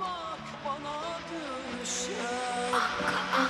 Ağlamak bana düşer ah, ah.